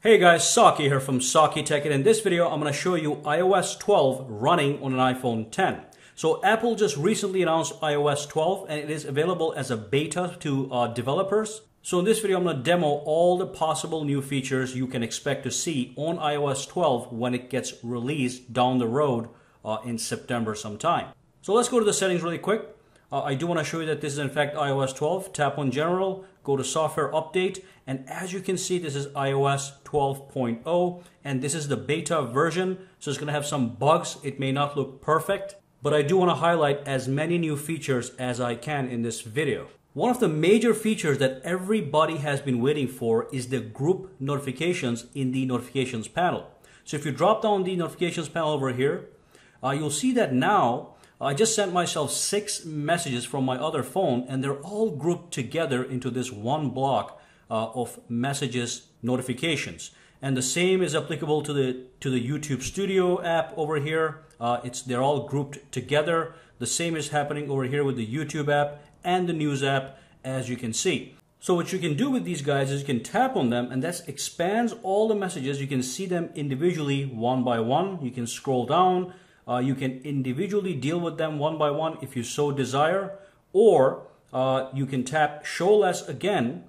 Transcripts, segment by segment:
Hey guys, Saki here from Saki Tech and in this video I'm going to show you iOS 12 running on an iPhone 10. So Apple just recently announced iOS 12 and it is available as a beta to uh, developers. So in this video I'm going to demo all the possible new features you can expect to see on iOS 12 when it gets released down the road uh, in September sometime. So let's go to the settings really quick. Uh, I do want to show you that this is in fact iOS 12. Tap on General, go to Software Update, and as you can see, this is iOS 12.0, and this is the beta version, so it's going to have some bugs. It may not look perfect, but I do want to highlight as many new features as I can in this video. One of the major features that everybody has been waiting for is the group notifications in the notifications panel. So if you drop down the notifications panel over here, uh, you'll see that now I just sent myself six messages from my other phone and they're all grouped together into this one block uh, of messages notifications. And the same is applicable to the to the YouTube Studio app over here. Uh, it's they're all grouped together. The same is happening over here with the YouTube app and the News app, as you can see. So what you can do with these guys is you can tap on them and that expands all the messages. You can see them individually one by one. You can scroll down uh, you can individually deal with them one by one if you so desire, or uh, you can tap show less again,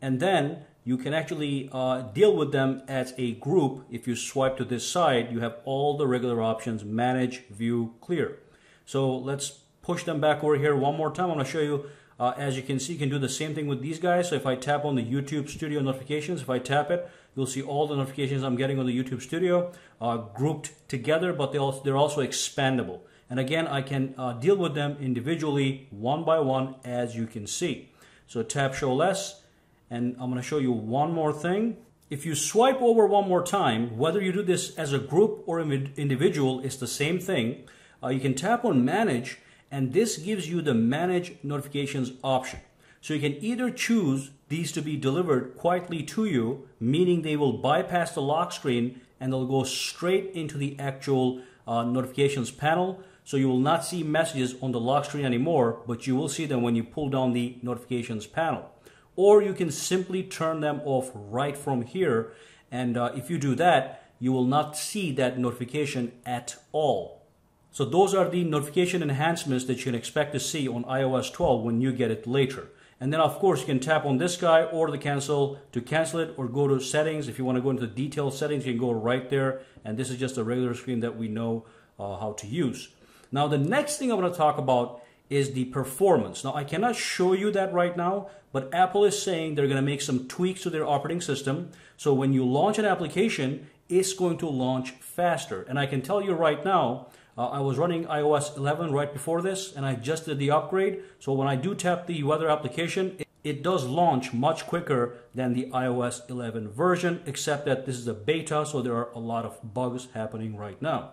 and then you can actually uh, deal with them as a group. If you swipe to this side, you have all the regular options, manage, view, clear. So let's push them back over here one more time. I'm gonna show you, uh, as you can see, you can do the same thing with these guys. So if I tap on the YouTube Studio notifications, if I tap it, You'll see all the notifications I'm getting on the YouTube Studio are grouped together, but they also, they're also expandable. And again, I can uh, deal with them individually, one by one, as you can see. So tap show less, and I'm going to show you one more thing. If you swipe over one more time, whether you do this as a group or an individual, it's the same thing. Uh, you can tap on manage, and this gives you the manage notifications option. So you can either choose these to be delivered quietly to you, meaning they will bypass the lock screen and they'll go straight into the actual uh, notifications panel. So you will not see messages on the lock screen anymore, but you will see them when you pull down the notifications panel. Or you can simply turn them off right from here. And uh, if you do that, you will not see that notification at all. So those are the notification enhancements that you can expect to see on iOS 12 when you get it later. And then of course you can tap on this guy or the cancel to cancel it or go to settings. If you want to go into the detailed settings, you can go right there. And this is just a regular screen that we know uh, how to use. Now the next thing I want to talk about is the performance. Now I cannot show you that right now, but Apple is saying they're going to make some tweaks to their operating system. So when you launch an application, it's going to launch faster. And I can tell you right now, uh, I was running iOS 11 right before this and I just did the upgrade. So when I do tap the weather application, it, it does launch much quicker than the iOS 11 version, except that this is a beta, so there are a lot of bugs happening right now.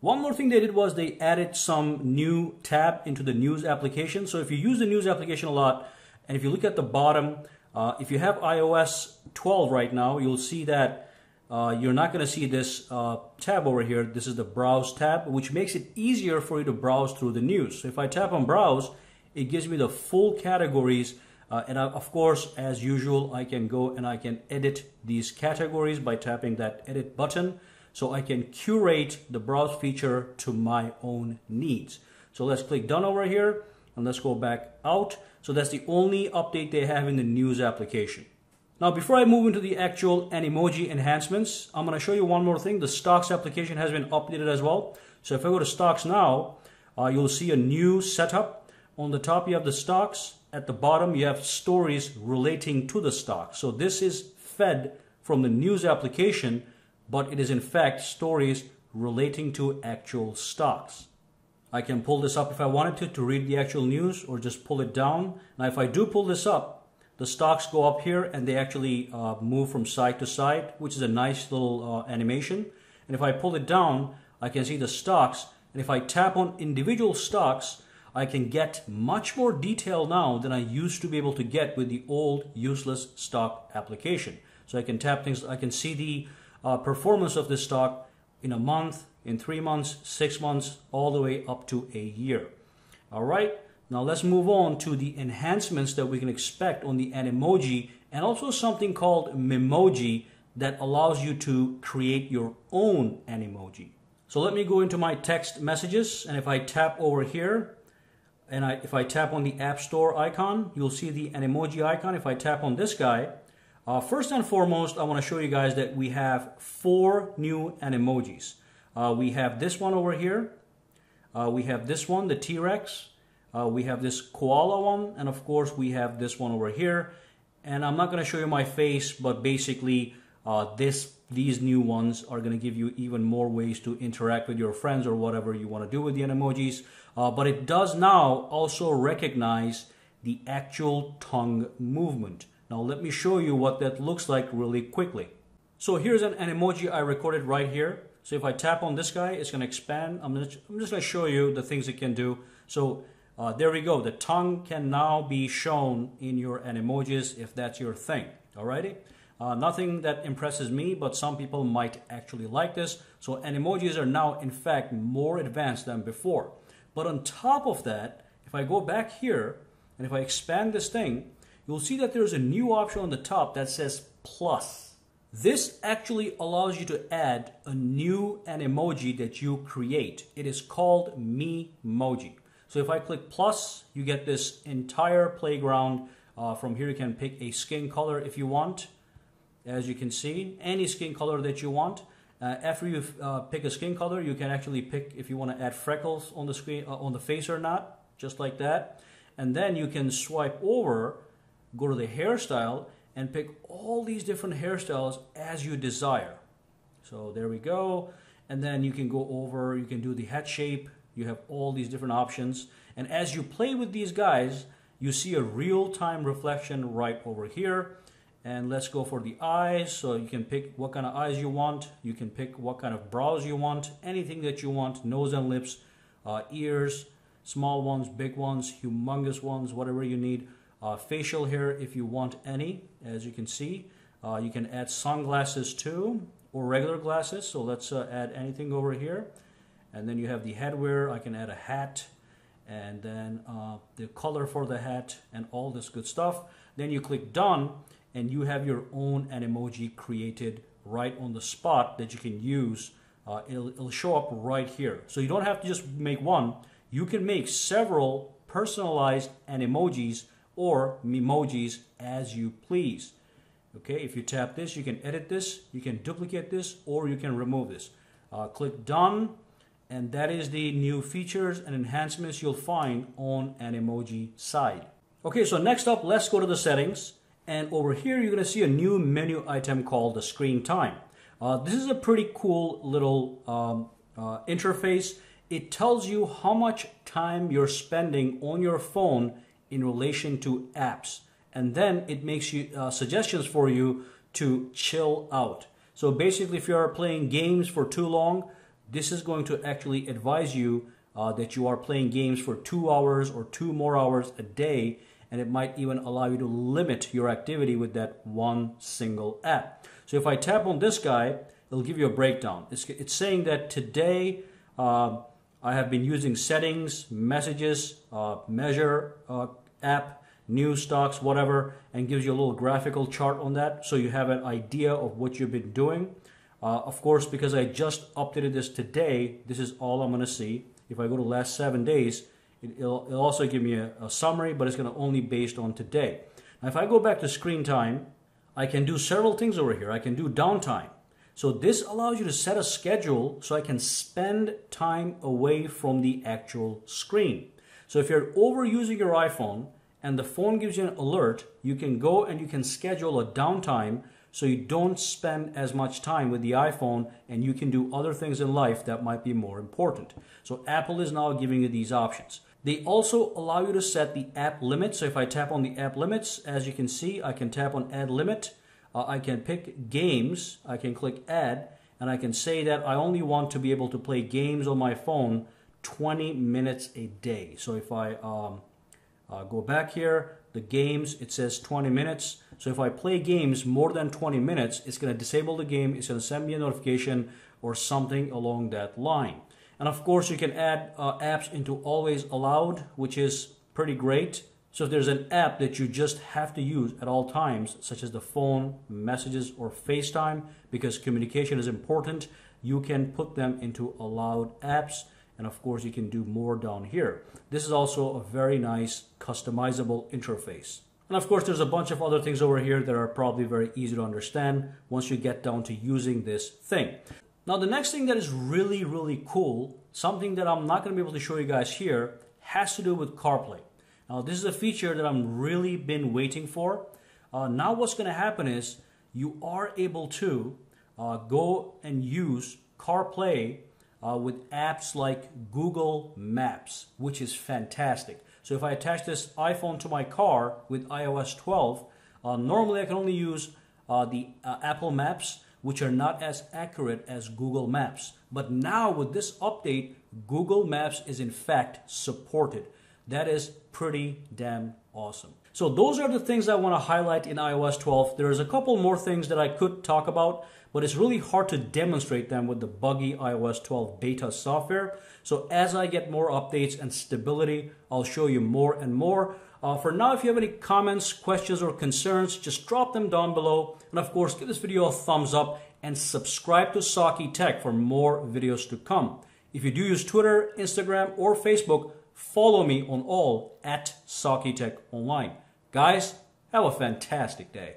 One more thing they did was they added some new tab into the news application. So if you use the news application a lot, and if you look at the bottom, uh, if you have iOS 12 right now, you'll see that uh, you're not going to see this uh, tab over here. This is the browse tab, which makes it easier for you to browse through the news. So if I tap on browse, it gives me the full categories. Uh, and I, of course, as usual, I can go and I can edit these categories by tapping that edit button. So I can curate the browse feature to my own needs. So let's click done over here and let's go back out. So that's the only update they have in the news application. Now, before I move into the actual Animoji enhancements, I'm going to show you one more thing. The stocks application has been updated as well. So if I go to stocks now, uh, you'll see a new setup. On the top, you have the stocks. At the bottom, you have stories relating to the stock. So this is fed from the news application, but it is in fact stories relating to actual stocks. I can pull this up if I wanted to to read the actual news or just pull it down. Now, if I do pull this up, the stocks go up here and they actually uh, move from side to side, which is a nice little uh, animation. And if I pull it down, I can see the stocks. And if I tap on individual stocks, I can get much more detail now than I used to be able to get with the old useless stock application. So I can tap things, I can see the uh, performance of this stock in a month, in three months, six months, all the way up to a year. All right. Now let's move on to the enhancements that we can expect on the Animoji and also something called Memoji that allows you to create your own Animoji. So let me go into my text messages and if I tap over here and I, if I tap on the App Store icon, you'll see the Animoji icon. If I tap on this guy, uh, first and foremost, I want to show you guys that we have four new Animojis. Uh, we have this one over here. Uh, we have this one, the T-Rex. Uh, we have this koala one. And of course, we have this one over here. And I'm not going to show you my face, but basically, uh, this these new ones are going to give you even more ways to interact with your friends or whatever you want to do with the emojis. Uh, but it does now also recognize the actual tongue movement. Now let me show you what that looks like really quickly. So here's an, an emoji I recorded right here. So if I tap on this guy, it's going to expand. I'm, gonna, I'm just going to show you the things it can do. So uh, there we go. The tongue can now be shown in your emojis if that's your thing. Alrighty. Uh, nothing that impresses me, but some people might actually like this. So emojis are now, in fact, more advanced than before. But on top of that, if I go back here and if I expand this thing, you'll see that there's a new option on the top that says plus. This actually allows you to add a new Animoji that you create. It is called Me Memoji. So if I click plus, you get this entire playground. Uh, from here you can pick a skin color if you want. As you can see, any skin color that you want. Uh, after you uh, pick a skin color, you can actually pick if you want to add freckles on the screen uh, on the face or not, just like that. And then you can swipe over, go to the hairstyle, and pick all these different hairstyles as you desire. So there we go. And then you can go over, you can do the head shape. You have all these different options. And as you play with these guys, you see a real-time reflection right over here. And let's go for the eyes. So you can pick what kind of eyes you want. You can pick what kind of brows you want. Anything that you want. Nose and lips uh, ears small ones big ones humongous ones whatever you need. Uh, facial hair if you want any as you can see. Uh, you can add sunglasses too or regular glasses. So let's uh, add anything over here and then you have the headwear I can add a hat and then uh, the color for the hat and all this good stuff then you click done and you have your own Animoji created right on the spot that you can use. Uh, it'll, it'll show up right here. So you don't have to just make one. You can make several personalized emojis or memojis as you please. Okay, if you tap this, you can edit this, you can duplicate this, or you can remove this. Uh, click done, and that is the new features and enhancements you'll find on Animoji side. Okay, so next up, let's go to the settings. And over here, you're to see a new menu item called the screen time. Uh, this is a pretty cool little um, uh, interface. It tells you how much time you're spending on your phone in relation to apps. And then it makes you uh, suggestions for you to chill out. So basically, if you are playing games for too long, this is going to actually advise you uh, that you are playing games for two hours or two more hours a day and it might even allow you to limit your activity with that one single app. So if I tap on this guy, it'll give you a breakdown. It's, it's saying that today uh, I have been using settings, messages, uh, measure uh, app, news stocks, whatever, and gives you a little graphical chart on that so you have an idea of what you've been doing. Uh, of course, because I just updated this today, this is all I'm going to see. If I go to last seven days, it, will it'll also give me a, a summary, but it's going to only based on today. Now, if I go back to screen time, I can do several things over here. I can do downtime. So this allows you to set a schedule so I can spend time away from the actual screen. So if you're overusing your iPhone and the phone gives you an alert, you can go and you can schedule a downtime so you don't spend as much time with the iPhone and you can do other things in life that might be more important. So Apple is now giving you these options. They also allow you to set the app limit. So if I tap on the app limits, as you can see, I can tap on add limit. Uh, I can pick games. I can click add and I can say that I only want to be able to play games on my phone 20 minutes a day. So if I um, uh, go back here, the games, it says 20 minutes. So if I play games more than 20 minutes, it's going to disable the game. It's to send me a notification or something along that line. And of course, you can add uh, apps into always allowed, which is pretty great. So if there's an app that you just have to use at all times, such as the phone, messages, or FaceTime, because communication is important, you can put them into allowed apps. And of course, you can do more down here. This is also a very nice customizable interface. And of course, there's a bunch of other things over here that are probably very easy to understand once you get down to using this thing. Now, the next thing that is really, really cool, something that I'm not going to be able to show you guys here, has to do with CarPlay. Now, this is a feature that I'm really been waiting for. Uh, now, what's going to happen is you are able to uh, go and use CarPlay uh, with apps like Google Maps, which is fantastic. So if I attach this iPhone to my car with iOS 12, uh, normally I can only use uh, the uh, Apple Maps, which are not as accurate as Google Maps. But now with this update, Google Maps is in fact supported. That is pretty damn awesome. So those are the things I want to highlight in iOS 12. There's a couple more things that I could talk about, but it's really hard to demonstrate them with the buggy iOS 12 beta software. So as I get more updates and stability, I'll show you more and more. Uh, for now, if you have any comments, questions, or concerns, just drop them down below. And of course, give this video a thumbs up and subscribe to Saki Tech for more videos to come. If you do use Twitter, Instagram, or Facebook, follow me on all at Saki Tech Online. Guys, have a fantastic day.